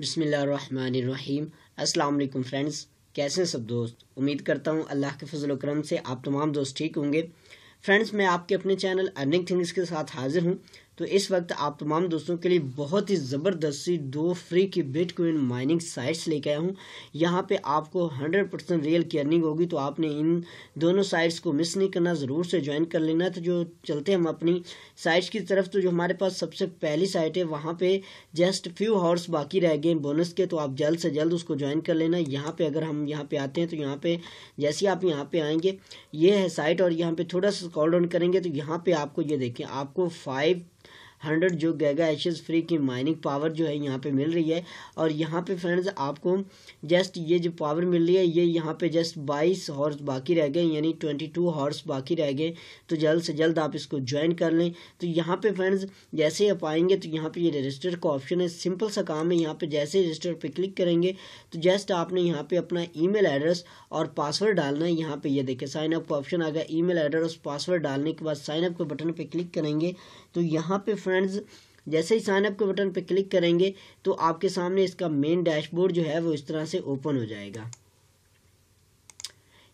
بسم اللہ الرحمن الرحیم۔ السلام علیکم فرینڈز، کیسے ہیں سب دوست؟ امید کرتا ہوں اللہ کے فضل و کرم سے آپ تمام دوست ٹھیک ہوں گے۔ فرینڈز، میں آپ کے اپنے چینل ارننگ تھنگس کے ساتھ حاضر ہوں۔ تو اس وقت آپ تمام دوستوں کے لیے بہت ہی زبردستی دو فری کی بٹ کوئن مائننگ سائٹس لے کے آیا ہوں۔ یہاں پہ آپ کو ہنڈریڈ پرسنٹ ریئل کی ارننگ ہوگی، تو آپ نے ان دونوں سائٹس کو مس نہیں کرنا، ضرور سے جوائن کر لینا۔ تو جو چلتے ہم اپنی سائٹس کی طرف، تو جو ہمارے پاس سب سے پہلی سائٹ ہے، وہاں پہ جسٹ فیو ہارس باقی رہ گئے بونس کے، تو آپ جلد سے جلد اس کو جوائن کر لینا۔ یہاں پہ اگر ہم یہاں پہ آتے ہیں، تو یہاں پہ جیسے آپ یہاں پہ آئیں گے، یہ ہے سائٹ اور یہاں پہ تھوڑا سا کال ڈاؤن کریں گے، تو یہاں پہ آپ کو یہ دیکھیں، آپ کو فائیو ہنڈریڈ جو گیگا ایچز فری کی مائننگ پاور جو ہے یہاں پہ مل رہی ہے۔ اور یہاں پہ فرینڈز آپ کو جسٹ یہ جو پاور مل رہی ہے، یہ یہاں پہ جسٹ بائیس ہارس باقی رہ گئے یعنی ٹوئنٹی ٹو ہارس باقی رہ گئے۔ تو جلد سے جلد آپ اس کو جوائن کر لیں۔ تو یہاں پہ فرینڈز جیسے ہی آپ آئیں گے تو یہاں پہ یہ رجسٹر کا آپشن ہے۔ سمپل سا کام ہے، یہاں پہ جیسے رجسٹر پہ کلک کریں گے تو جسٹ آپ نے یہاں پہ اپنا ای میل ایڈریس اور پاسورڈ ڈالنا ہے۔ یہاں پہ یہ دیکھیں سائن اپ کا آپشن آ گیا۔ ای میل ایڈریس پاسورڈ ڈالنے کے بعد سائن اپ کے بٹن پہ کلک کریں گے۔ تو یہاں پہ فرینڈز جیسے ہی سائن اپ کے بٹن پہ کلک کریں گے تو آپ کے سامنے اس کا مین ڈیش بورڈ جو ہے وہ اس طرح سے اوپن ہو جائے گا۔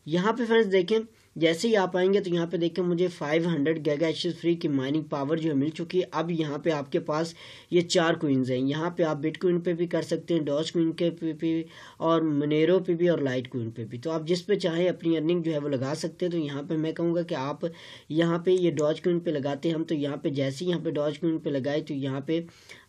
یہاں پہ فرینڈز دیکھیں جیسے ہی آپ آئیں گے تو یہاں پہ دیکھیں مجھے 500 ہنڈریڈ گیگا ایچ فری کی مائننگ پاور جو ہے مل چکی ہے اب یہاں پہ آپ کے پاس یہ چار کوئنز ہیں یہاں پہ آپ بٹ کوئن پہ بھی کر سکتے ہیں ڈاچ کوئن کے پہ بھی اور منیرو پہ بھی اور لائٹ کوئن پہ بھی تو آپ جس پہ چاہیں اپنی ارننگ جو ہے وہ لگا سکتے ہیں تو یہاں پہ میں کہوں گا کہ آپ یہاں پہ یہ ڈاچ کوئن پہ لگاتے ہیں ہم تو یہاں پہ جیسے ہی یہاں پہ ڈاچ کوئن پہ لگائے تو یہاں پہ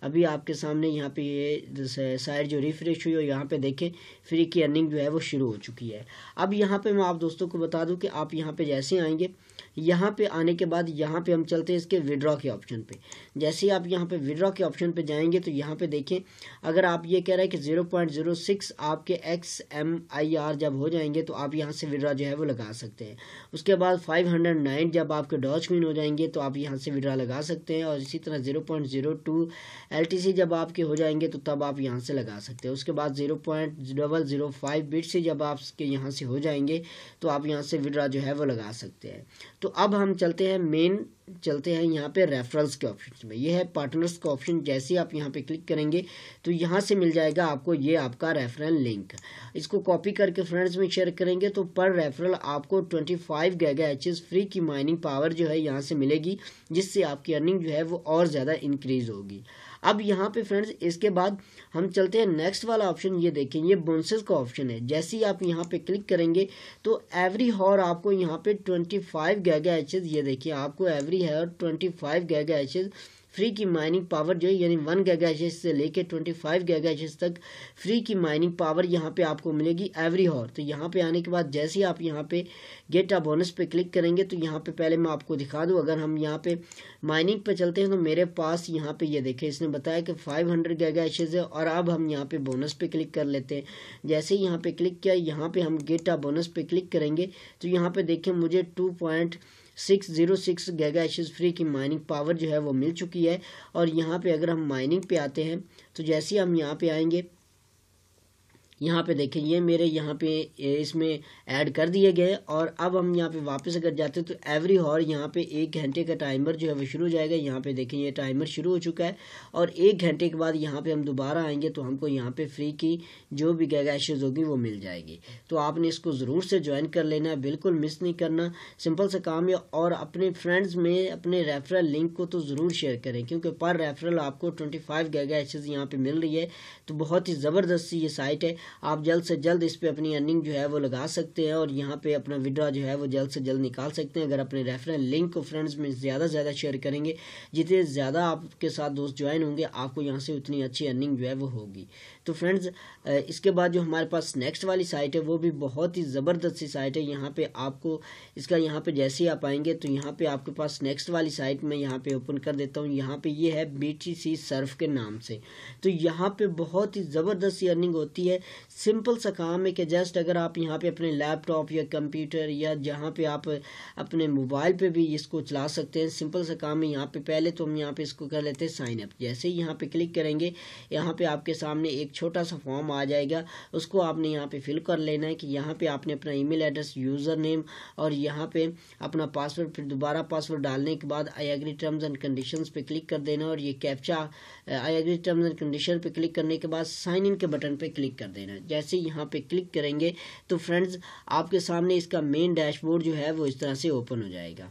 ابھی آپ کے سامنے یہاں پہ یہ سائڈ جو ریفریش ہوئی ہو یہاں پہ دیکھیں فری کی ارننگ جو ہے وہ شروع ہو چکی ہے اب یہاں پہ میں آپ دوستوں کو بتا دوں کہ آپ یہاں پہ جیسے آئیں گے۔ یہاں پہ آنے کے بعد یہاں پہ ہم چلتے ہیں اس کے وڈرا کے آپشن پہ۔ جیسے آپ یہاں پہ وڈرا کے آپشن پہ جائیں گے تو یہاں پہ دیکھیں، اگر آپ یہ کہہ رہے ہیں کہ زیرو پوائنٹ زیرو سکس آپ کے ایکس ایم آئی آر جب ہو جائیں گے تو آپ یہاں سے وڈرا جو ہے وہ لگا سکتے ہیں۔ اس کے بعد فائیو ہنڈریڈ نائن جب آپ کے ڈاچ کوئن ہو جائیں گے تو آپ یہاں سے وڈرا لگا سکتے ہیں اور اسی طرح zero point zero two L T C جب آپ کے ہو جائیں گے تو تب آپ یہاں سے لگا سکتے ہیں۔ اس کے بعد zero point double zero five bit سے جب آپ کے یہاں سے ہو جائیں گے تو آپ یہاں سے وڈرا جو ہے وہ لگا سکتے ہیں۔ تو اب ہم چلتے ہیں مین چلتے ہیں یہاں پہ ریفرلس کے آپشن میں۔ یہ ہے پارٹنرز کا آپشن جیسے آپ یہاں پہ کلک کریں گے تو یہاں سے مل جائے گا آپ کو یہ آپ کا ریفرل لنک اس کو کاپی کر کے فرینڈز میں شیئر کریں گے تو پر ریفرل آپ کو 25 گیگا ایچز فری کی مائننگ پاور جو ہے یہاں سے ملے گی، جس سے آپ کی ارننگ جو ہے وہ اور زیادہ انکریز ہوگی۔ اب یہاں پہ فرینڈز، اس کے بعد ہم چلتے ہیں نیکسٹ والا آپشن، یہ دیکھیں، یہ بونسز کا آپشن ہے۔ جیسے ہی آپ یہاں پہ کلک کریں گے تو ایوری ہار آپ کو یہاں پہ 25 گیگا ایچز، یہ دیکھیں، آپ کو every hour 25 giga H's free کی مائننگ پاور جو ہے یعنی ون گیگا ایچ سے لے کے ٹوئنٹی فائیو گیگا تک فری کی مائننگ پاور یہاں پہ آپ کو ملے گی ایوری ہار تو یہاں پہ آنے کے بعد جیسے ہی آپ یہاں پہ گیٹ آ بونس پہ کلک کریں گے تو یہاں پہ پہلے میں آپ کو دکھا دوں اگر ہم یہاں پہ مائننگ پہ چلتے ہیں تو میرے پاس یہاں پہ یہ دیکھیں اس نے بتایا کہ فائیو ہنڈریڈ گیگا ایچز ہے اور اب ہم یہاں پہ بونس پہ کلک کر لیتے ہیں جیسے ہی یہاں پہ کلک کیا یہاں پہ ہم گیٹ آ بونس پہ کلک کریں گے تو یہاں پہ دیکھیں مجھے two point six zero six giga hashes free کی مائننگ پاور جو ہے وہ مل چکی ہے اور یہاں پہ اگر ہم مائننگ پہ آتے ہیں تو جیسے ہم یہاں پہ آئیں گے یہاں پہ دیکھیں، یہ میرے یہاں پہ اس میں ایڈ کر دیے گئے اور اب ہم یہاں پہ واپس اگر جاتے ہیں تو ایوری ہار یہاں پہ ایک گھنٹے کا ٹائمر جو ہے وہ شروع ہو جائے گا۔ یہاں پہ دیکھیں، یہ ٹائمر شروع ہو چکا ہے اور ایک گھنٹے کے بعد یہاں پہ ہم دوبارہ آئیں گے تو ہم کو یہاں پہ فری کی جو بھی گیگا ایشز ہوگی وہ مل جائے گی۔ تو آپ نے اس کو ضرور سے جوائن کر لینا ہے بالکل مس نہیں کرنا۔ سمپل سے کام ہے اور اپنے فرینڈز میں اپنے ریفرل لنک کو تو ضرور شیئر کریں، کیونکہ پر ریفرل آپ کو ٹوئنٹی فائیو گیگا ایچز یہاں پہ مل رہی ہے۔ تو بہت ہی زبردست یہ سائٹ ہے۔ آپ جلد سے جلد اس پہ اپنی ارننگ جو ہے وہ لگا سکتے ہیں اور یہاں پہ اپنا وڈرا جو ہے وہ جلد سے جلد نکال سکتے ہیں۔ اگر اپنے ریفرنس لنک کو فرینڈز میں زیادہ زیادہ شیئر کریں گے، جتنے زیادہ آپ کے ساتھ دوست جوائن ہوں گے، آپ کو یہاں سے اتنی اچھی ارننگ جو ہے وہ ہوگی۔ تو فرینڈز اس کے بعد جو ہمارے پاس نیکسٹ والی سائٹ ہے وہ بھی بہت ہی زبردست سی سائٹ ہے یہاں پہ آپ کو اس کا یہاں پہ جیسے ہی آپ آئیں گے تو یہاں پہ آپ کے پاس نیکسٹ والی سائٹ میں یہاں پہ اوپن کر دیتا ہوں یہاں پہ یہ ہے بی ٹی سی سرف کے نام سے تو یہاں پہ بہت ہی زبردست سی ارننگ ہوتی ہے سمپل سا کام ہے کہ جسٹ اگر آپ یہاں پہ اپنے لیپ ٹاپ یا کمپیوٹر یا جہاں پہ آپ اپنے موبائل پہ بھی اس کو چلا سکتے ہیں سمپل سا کام ہے یہاں پہ پہلے تو ہم یہاں پہ اس کو کر لیتے ہیں سائن اپ جیسے ہی یہاں پہ کلک کریں گے یہاں پہ آپ کے سامنے ایک چھوٹا سا فارم آ جائے گا۔ اس کو آپ نے یہاں پہ فل کر لینا ہے کہ یہاں پہ آپ نے اپنا ای میل ایڈریس یوزر نیم اور یہاں پہ اپنا پاسورڈ پھر دوبارہ پاسورڈ ڈالنے کے بعد I agree terms and conditions پہ کلک کر دینا اور یہ captcha I agree terms and condition پہ کلک کرنے کے بعد سائن ان کے بٹن پہ کلک کر دینا۔ جیسے یہاں پہ کلک کریں گے تو فرینڈز آپ کے سامنے اس کا مین ڈیش بورڈ جو ہے وہ اس طرح سے اوپن ہو جائے گا۔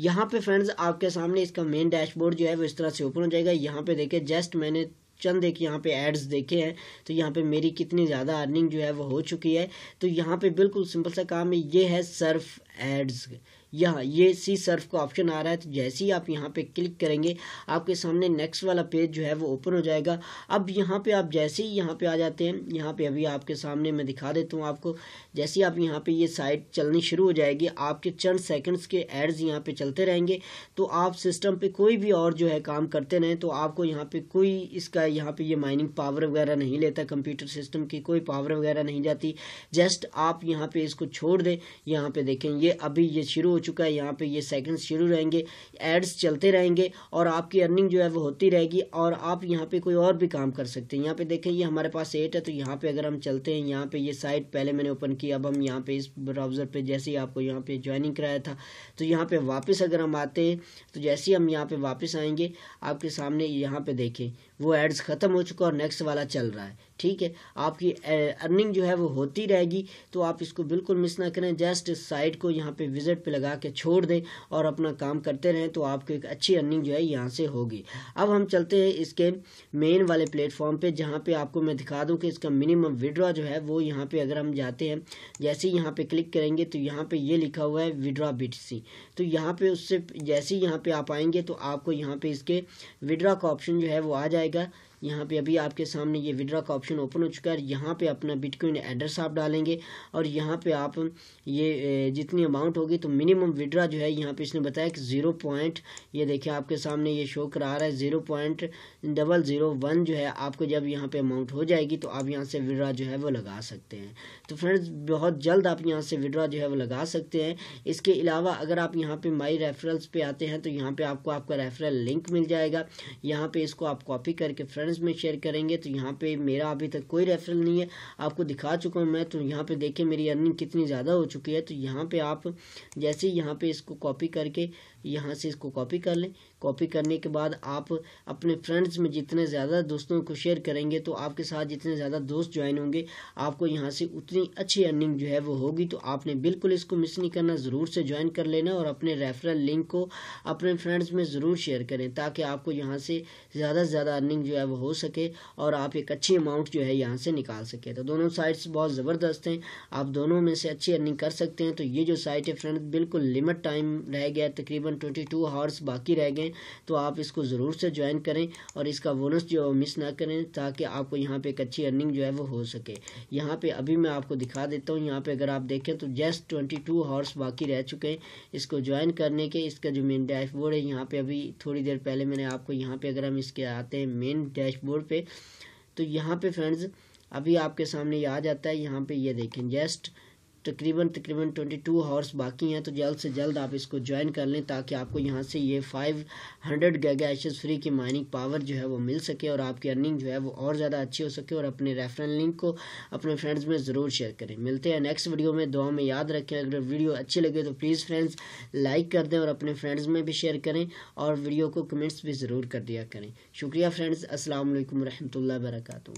یہاں پہ فرینڈز، آپ کے سامنے اس کا مین ڈیش بورڈ جو ہے وہ اس طرح سے اوپن ہو جائے گا۔ یہاں پہ دیکھیں جسٹ میں نے چند ایک یہاں پہ ایڈز دیکھے ہیں۔ تو یہاں پہ میری کتنی زیادہ ارننگ جو ہے وہ ہو چکی ہے۔ تو یہاں پہ بالکل سمپل سا کام ہے، یہ ہے صرف ایڈز یہاں یہ سی سرف کا آپشن آ رہا ہے تو جیسے ہی آپ یہاں پہ کلک کریں گے آپ کے سامنے نیکسٹ والا پیج جو ہے وہ اوپن ہو جائے گا اب یہاں پہ آپ جیسے ہی یہاں پہ آ جاتے ہیں یہاں پہ ابھی آپ کے سامنے میں دکھا دیتا ہوں آپ کو جیسے ہی آپ یہاں پہ یہ سائٹ چلنی شروع ہو جائے گی آپ کے چند سیکنڈز کے ایڈز یہاں پہ چلتے رہیں گے تو آپ سسٹم پہ کوئی بھی اور جو ہے کام کرتے رہیں تو آپ کو یہاں پہ کوئی اس کا یہاں پہ یہ مائننگ پاور وغیرہ نہیں لیتا کمپیوٹر سسٹم کی کوئی پاور وغیرہ نہیں جاتی جسٹ آپ یہاں پہ اس کو چھوڑ دیں یہاں پہ دیکھیں یہ ابھی یہ شروع ہو چکا ہے یہاں پہ یہ سیکنڈ شروع رہیں گے ایڈز چلتے رہیں گے اور آپ کی ارننگ جو ہے وہ ہوتی رہے گی اور آپ یہاں پہ کوئی اور بھی کام کر سکتے ہیں یہاں پہ دیکھیں یہ ہمارے پاس ایٹ ہے تو یہاں پہ اگر ہم چلتے ہیں یہاں پہ یہ سائٹ پہلے میں نے اوپن کی اب ہم یہاں پہ اس براؤزر پہ جیسے ہی آپ کو یہاں پہ جوائننگ کرایا تھا تو یہاں پہ واپس اگر ہم آتے ہیں تو جیسے ہی ہم یہاں پہ واپس آئیں گے آپ کے سامنے یہاں پہ دیکھیں وہ ایڈز ختم ہو چکا اور نیکسٹ والا چل رہا ہے ٹھیک ہے، آپ کی ارننگ جو ہے وہ ہوتی رہے گی، تو آپ اس کو بالکل مس نہ کریں جسٹ اس سائٹ کو یہاں پہ وزٹ پہ لگا کے چھوڑ دیں اور اپنا کام کرتے رہیں تو آپ کو ایک اچھی ارننگ جو ہے یہاں سے ہوگی۔ اب ہم چلتے ہیں اس کے مین والے پلیٹ فارم پہ، جہاں پہ آپ کو میں دکھا دوں کہ اس کا منیمم وڈرا جو ہے وہ یہاں پہ اگر ہم جاتے ہیں، جیسے ہی یہاں پہ کلک کریں گے تو یہاں پہ یہ لکھا ہوا ہے وڈرا بی ٹی سی تو یہاں پہ اس سے، جیسے ہی یہاں پہ آپ آئیں گے تو آپ کو یہاں پہ اس کے وڈرا کا آپشن جو ہے وہ آ جائے گا۔ یہاں پہ ابھی آپ کے سامنے یہ وڈرا کا آپشن اوپن ہو چکا ہے یہاں پہ اپنا بٹ کوئن ایڈریس آپ ڈالیں گے اور یہاں پہ آپ یہ جتنی اماؤنٹ ہوگی تو منیمم وڈرا جو ہے یہاں پہ اس نے بتایا کہ زیرو پوائنٹ یہ دیکھیں آپ کے سامنے یہ شو کرا رہا ہے zero point double zero one جو ہے آپ کو جب یہاں پہ اماؤنٹ ہو جائے گی تو آپ یہاں سے وڈرا جو ہے وہ لگا سکتے ہیں۔ تو فرینڈز بہت جلد آپ یہاں سے وڈرا جو ہے وہ لگا سکتے ہیں۔ اس کے علاوہ اگر آپ یہاں پہ مائی ریفرنس پہ آتے ہیں تو یہاں پہ آپ کو آپ کا ریفرل لنک مل جائے گا۔ یہاں پہ اس کو آپ کاپی کر کے فرینڈ فرینڈز میں شیئر کریں گے، تو یہاں پہ میرا ابھی تک کوئی ریفرل نہیں ہے۔ آپ کو دکھا چکا ہوں میں، تو یہاں پہ دیکھیں میری ارننگ کتنی زیادہ ہو چکی ہے۔ تو یہاں پہ آپ جیسے یہاں پہ اس کو کاپی کر کے یہاں سے اس کو کاپی کر لیں۔ کاپی کرنے کے بعد آپ اپنے فرینڈز میں جتنے زیادہ دوستوں کو شیئر کریں گے، تو آپ کے ساتھ جتنے زیادہ دوست جوائن ہوں گے، آپ کو یہاں سے اتنی اچھی ارننگ جو ہے وہ ہوگی۔ تو آپ نے بالکل اس کو مس نہیں کرنا، ضرور سے جوائن کر لینا اور اپنے ریفرل لنک کو اپنے فرینڈز میں ضرور شیئر کریں تاکہ آپ کو یہاں سے زیادہ سے زیادہ ارننگ جو ہے وہ ہو سکے اور آپ ایک اچھی اماؤنٹ جو ہے یہاں سے نکال سکے۔ تو دونوں سائٹس بہت زبردست ہیں۔ آپ دونوں میں سے اچھی ارننگ کر سکتے ہیں۔ تو یہ جو سائٹ ہے فرینڈ بالکل لمٹ ٹائم رہ گیا تقریباً ٹوئنٹی ٹو ہارس باقی رہ گئے تو آپ اس کو ضرور سے جوائن کریں اور اس کا بونس جو مس نہ کریں تاکہ آپ کو یہاں پہ ایک اچھی ارننگ جو ہے وہ ہو سکے۔ یہاں پہ ابھی میں آپ کو دکھا دیتا ہوں۔ یہاں پہ اگر آپ دیکھیں تو جسٹ ٹوئنٹی ٹو ہارس باقی رہ چکے ہیں۔ اس کو جوائن کرنے کے، اس کا جو مین ڈیش بورڈ ہے، یہاں پہ ابھی تھوڑی دیر پہلے میں نے آپ کو یہاں پہ اگر ہم اس کے آتے ہیں مین ڈیش بورڈ پہ تو یہاں پہ فرینڈز ابھی آپ کے سامنے یہ آ جاتا ہے، یہاں پہ یہ دیکھیں جسٹ تقریباً تقریباً ٹوئنٹی ٹو ہاورس باقی ہیں، تو جلد سے جلد آپ اس کو جوائن کر لیں تاکہ آپ کو یہاں سے یہ five hundred giga hashes free کی مائننگ پاور جو ہے وہ مل سکے اور آپ کی ارننگ جو ہے وہ اور زیادہ اچھی ہو سکے اور اپنے ریفرن لنک کو اپنے فرینڈز میں ضرور شیئر کریں۔ ملتے ہیں نیکسٹ ویڈیو میں دعا میں یاد رکھیں، اگر ویڈیو اچھی لگے تو پلیز فرینڈز لائک کر دیں اور اپنے فرینڈز میں بھی شیئر کریں اور ویڈیو کو کمنٹس بھی ضرور کر دیا کریں۔ شکریہ فرینڈز السلام علیکم ورحمۃ اللہ وبرکاتہ۔